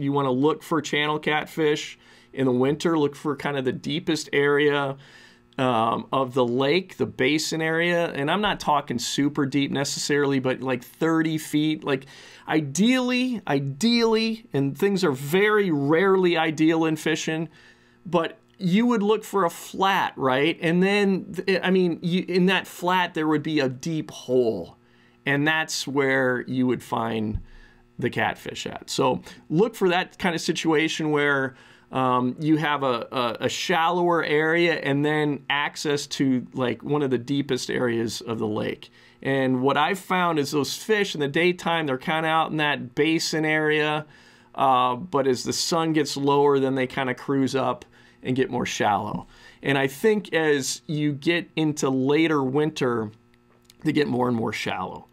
you want to look for channel catfish in the winter. Look for kind of the deepest area um, of the lake, the basin area, and I'm not talking super deep necessarily, but like 30 feet. Like ideally, ideally, and things are very rarely ideal in fishing, but you would look for a flat, right? And then, I mean, you, in that flat, there would be a deep hole. And that's where you would find the catfish at. So look for that kind of situation where um, you have a, a, a, shallower area and then access to like one of the deepest areas of the lake. And what I've found is those fish in the daytime, they're kind of out in that basin area. Uh, but as the sun gets lower, then they kind of cruise up and get more shallow. And I think as you get into later winter, they get more and more shallow.